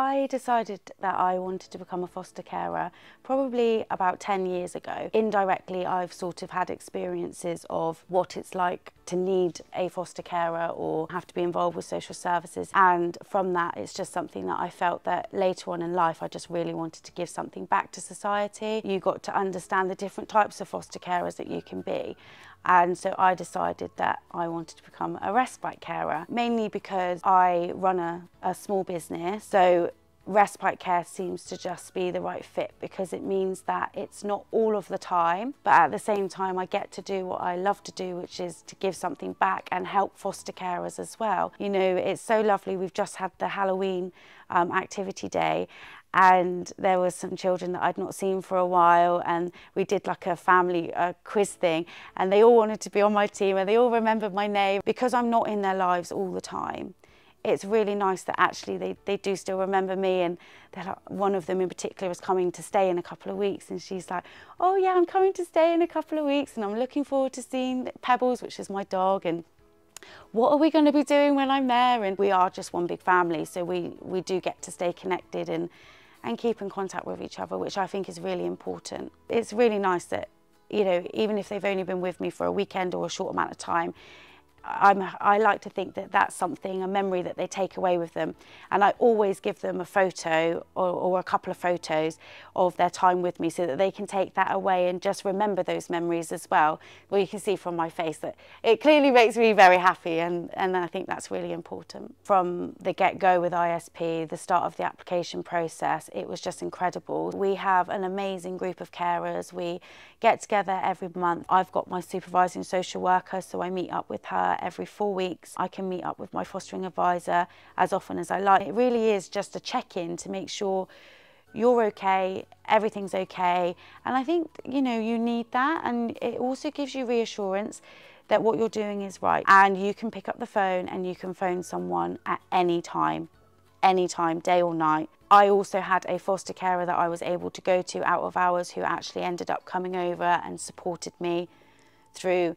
I decided that I wanted to become a foster carer probably about 10 years ago. Indirectly, I've sort of had experiences of what it's like to need a foster carer or have to be involved with social services. And from that, it's just something that I felt that later on in life, I just really wanted to give something back to society. You got to understand the different types of foster carers that you can be. And so I decided that I wanted to become a respite carer, mainly because I run a, a small business. So respite care seems to just be the right fit because it means that it's not all of the time, but at the same time, I get to do what I love to do, which is to give something back and help foster carers as well. You know, it's so lovely. We've just had the Halloween um, activity day, and there was some children that I'd not seen for a while and we did like a family uh, quiz thing and they all wanted to be on my team and they all remembered my name because I'm not in their lives all the time it's really nice that actually they, they do still remember me and like, one of them in particular is coming to stay in a couple of weeks and she's like oh yeah I'm coming to stay in a couple of weeks and I'm looking forward to seeing Pebbles which is my dog and what are we going to be doing when I'm there? And we are just one big family so we we do get to stay connected and and keep in contact with each other which I think is really important. It's really nice that you know even if they've only been with me for a weekend or a short amount of time I'm, I like to think that that's something, a memory that they take away with them. And I always give them a photo or, or, a couple of photos of their time with me so that they can take that away and just remember those memories as well. Well, you can see from my face that it clearly makes me very happy and, and I think that's really important. From the get-go with ISP, the start of the application process, it was just incredible. We have an amazing group of carers. We get together every month. I've got my supervising social worker, so I meet up with her every four weeks. I can meet up with my fostering advisor as often as I like. It really is just a check-in to make sure you're okay, everything's okay. And I think, you know, you need that. And it also gives you reassurance that what you're doing is right. And you can pick up the phone and you can phone someone at any time, any time, day or night. I also had a foster carer that I was able to go to out of hours who actually ended up coming over and supported me through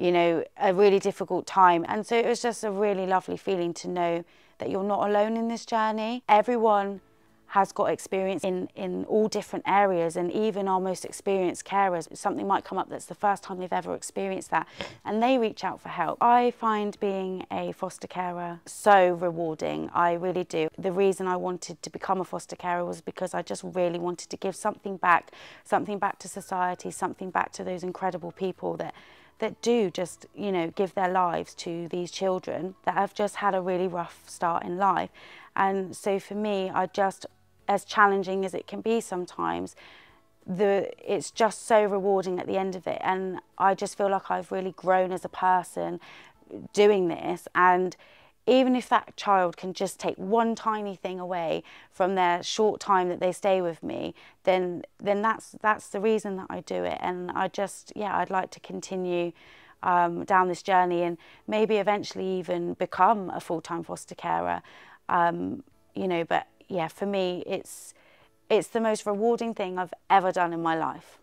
you know, a really difficult time. And so it was just a really lovely feeling to know that you're not alone in this journey. Everyone has got experience in, in all different areas and even our most experienced carers, something might come up that's the first time they've ever experienced that and they reach out for help. I find being a foster carer so rewarding, I really do. The reason I wanted to become a foster carer was because I just really wanted to give something back, something back to society, something back to those incredible people that that do just, you know, give their lives to these children that have just had a really rough start in life. And so for me, I just, as challenging as it can be sometimes, the it's just so rewarding at the end of it and I just feel like I've really grown as a person doing this and even if that child can just take one tiny thing away from their short time that they stay with me, then then that's that's the reason that I do it. And I just yeah, I'd like to continue um, down this journey and maybe eventually even become a full-time foster carer. Um, you know, but yeah, for me, it's it's the most rewarding thing I've ever done in my life.